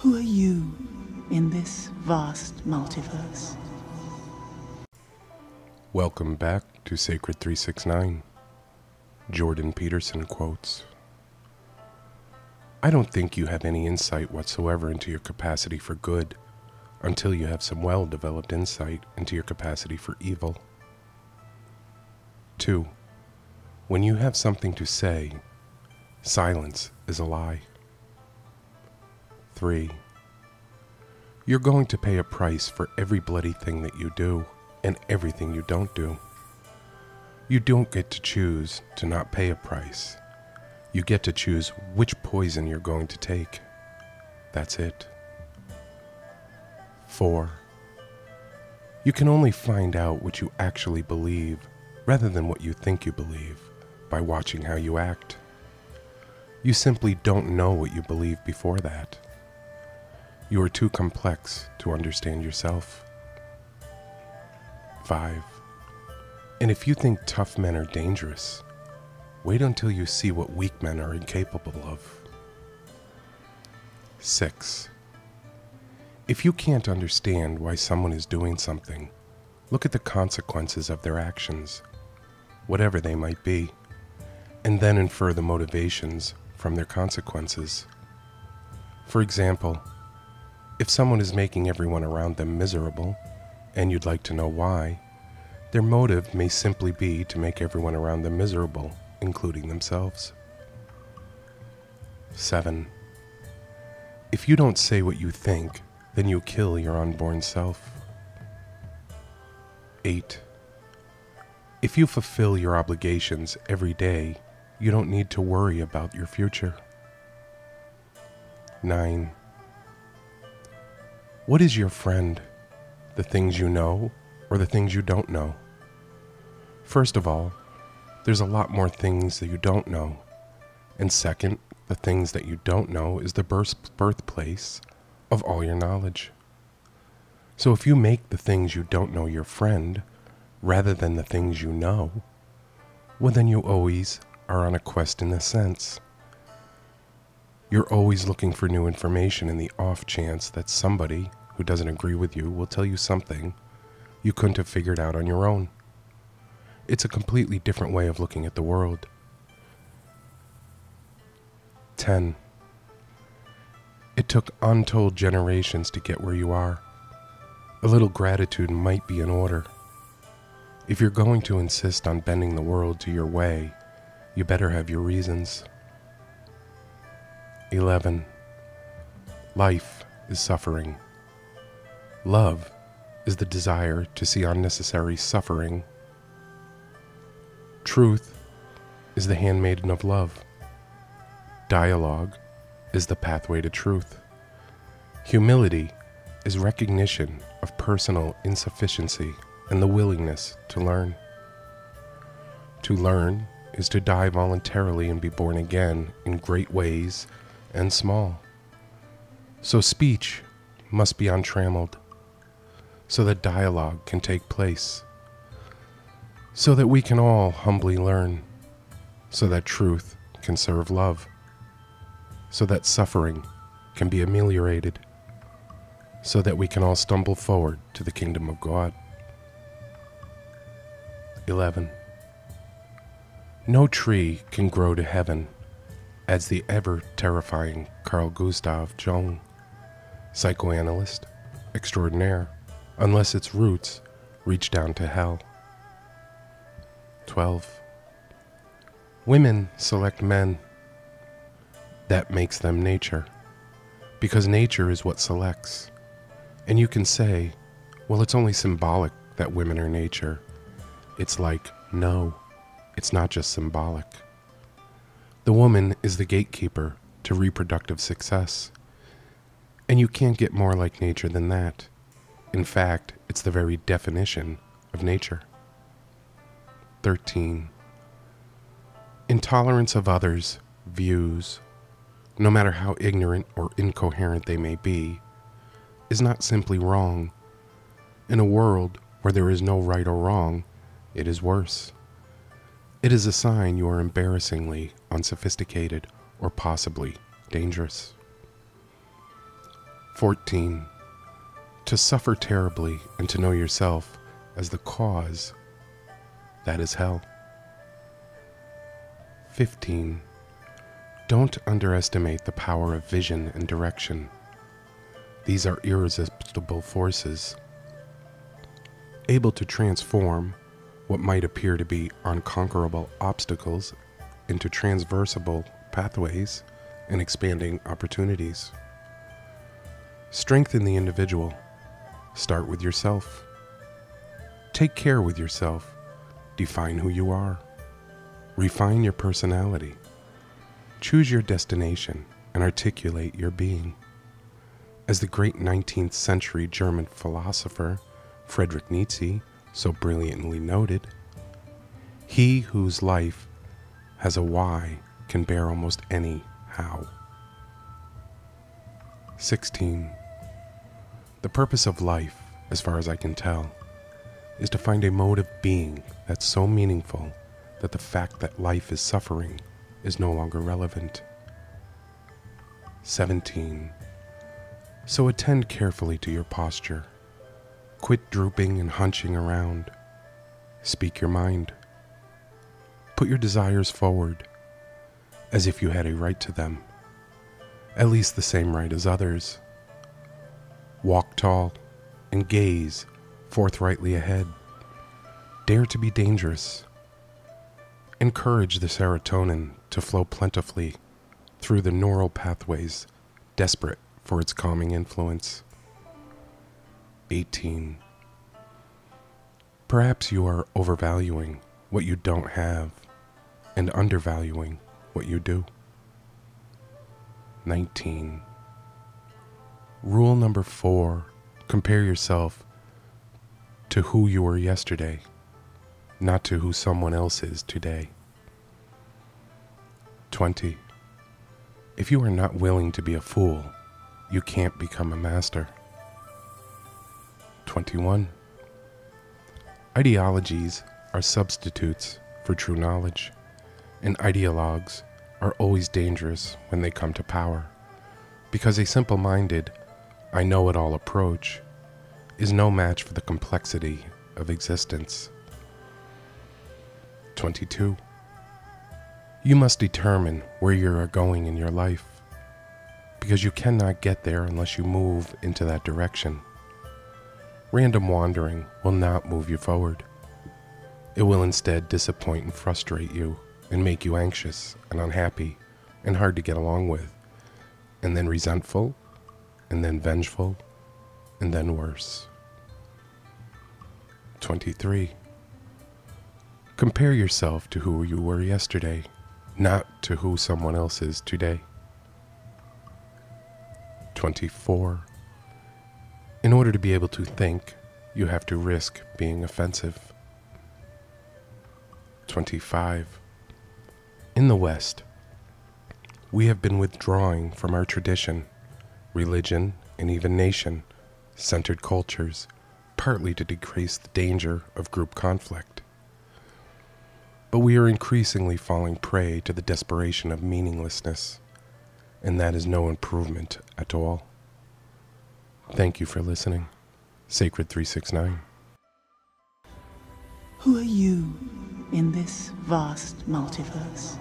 Who are you in this vast multiverse? Welcome back to Sacred 369. Jordan Peterson quotes I don't think you have any insight whatsoever into your capacity for good until you have some well developed insight into your capacity for evil. 2. When you have something to say, silence is a lie. 3. You're going to pay a price for every bloody thing that you do and everything you don't do. You don't get to choose to not pay a price. You get to choose which poison you're going to take. That's it. 4. You can only find out what you actually believe rather than what you think you believe by watching how you act. You simply don't know what you believe before that. You are too complex to understand yourself. 5. And if you think tough men are dangerous, wait until you see what weak men are incapable of. 6. If you can't understand why someone is doing something, look at the consequences of their actions, whatever they might be, and then infer the motivations from their consequences. For example, if someone is making everyone around them miserable, and you'd like to know why, their motive may simply be to make everyone around them miserable, including themselves. 7. If you don't say what you think, then you kill your unborn self. 8. If you fulfill your obligations every day, you don't need to worry about your future. 9. What is your friend? The things you know or the things you don't know? First of all, there's a lot more things that you don't know. And second, the things that you don't know is the birth- birthplace of all your knowledge. So if you make the things you don't know your friend rather than the things you know, well, then you always are on a quest in a sense. You're always looking for new information in the off chance that somebody who doesn't agree with you will tell you something you couldn't have figured out on your own. It's a completely different way of looking at the world. 10. It took untold generations to get where you are. A little gratitude might be in order. If you're going to insist on bending the world to your way, you better have your reasons. 11. Life is suffering. Love is the desire to see unnecessary suffering. Truth is the handmaiden of love. Dialogue is the pathway to truth. Humility is recognition of personal insufficiency and the willingness to learn. To learn is to die voluntarily and be born again in great ways and small. So speech must be untrammeled, so that dialogue can take place, so that we can all humbly learn, so that truth can serve love so that suffering can be ameliorated, so that we can all stumble forward to the kingdom of God. 11. No tree can grow to heaven, as the ever terrifying Carl Gustav Jung, psychoanalyst extraordinaire, unless its roots reach down to hell. 12. Women select men that makes them nature. Because nature is what selects. And you can say, well, it's only symbolic that women are nature. It's like, no, it's not just symbolic. The woman is the gatekeeper to reproductive success. And you can't get more like nature than that. In fact, it's the very definition of nature. 13. Intolerance of others, views, no matter how ignorant or incoherent they may be, is not simply wrong. In a world where there is no right or wrong, it is worse. It is a sign you are embarrassingly unsophisticated or possibly dangerous. 14. To suffer terribly and to know yourself as the cause, that is hell. 15. Don't underestimate the power of vision and direction. These are irresistible forces, able to transform what might appear to be unconquerable obstacles into transversable pathways and expanding opportunities. Strengthen the individual. Start with yourself. Take care with yourself. Define who you are. Refine your personality. Choose your destination and articulate your being. As the great 19th century German philosopher Friedrich Nietzsche so brilliantly noted, he whose life has a why can bear almost any how. 16. The purpose of life, as far as I can tell, is to find a mode of being that's so meaningful that the fact that life is suffering is no longer relevant. 17. So attend carefully to your posture. Quit drooping and hunching around. Speak your mind. Put your desires forward as if you had a right to them, at least the same right as others. Walk tall and gaze forthrightly ahead. Dare to be dangerous. Encourage the serotonin to flow plentifully through the neural pathways desperate for its calming influence. 18. Perhaps you are overvaluing what you don't have and undervaluing what you do. 19. Rule number four compare yourself to who you were yesterday, not to who someone else is today. 20. If you are not willing to be a fool, you can't become a master. 21. Ideologies are substitutes for true knowledge, and ideologues are always dangerous when they come to power, because a simple minded, I know it all approach is no match for the complexity of existence. 22. You must determine where you are going in your life because you cannot get there unless you move into that direction. Random wandering will not move you forward. It will instead disappoint and frustrate you and make you anxious and unhappy and hard to get along with, and then resentful, and then vengeful, and then worse. 23. Compare yourself to who you were yesterday, not to who someone else is today. 24. In order to be able to think, you have to risk being offensive. 25. In the West, we have been withdrawing from our tradition, religion, and even nation centered cultures, partly to decrease the danger of group conflict. But we are increasingly falling prey to the desperation of meaninglessness and that is no improvement at all. Thank you for listening. Sacred 369. Who are you in this vast multiverse?